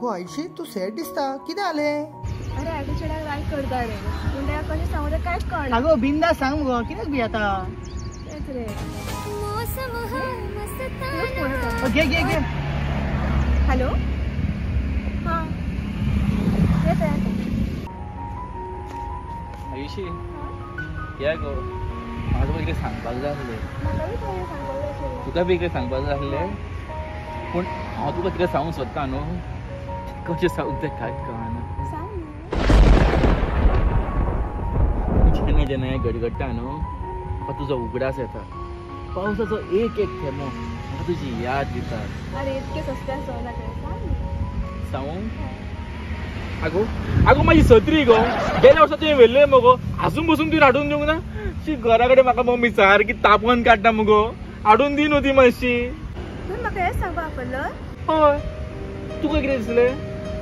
हो आयशी तू सॅड दिसता. कितें जालें अरे एटिट्यूडाक लायक करता रे? पूण तेका कशें सांगू तें कांयच कळना अगो बिंदा सांग मुगो कित्याक भी आता. तेच रे. घे घे घे. हॅलो? हाँ. येता आयुशी या गो. म्हाका तुका कितें सांगपाक जाय आसलें तुका बी कितें सांगपाक जाय आसलें पूण हांव तुका कितें सांगूंक सोदता न्हू सांग न्हू. जेन्ना जेन्ना हें गडगडटा न्हू म्हाका तुजो उगडास येता पावसाचो एक एक थेंबो म्हाका तुजी याद दिता अरे इतके सस्पेन्स जावं नाका रे. सांग आगो आगो म्हाजी सत्री गो गेल्या वर्सा तुवें व्हेल्ले मगो आजून बसून तुवें हाडून दिवंक ना शी घरा कडेन म्हाका मम्मी सारकी तापोवन काडटा मगो हाडून दी न्हू ती मातशी म्हाका हेंच सांगपाक आपयल्लो हय तुका कितें दिसलें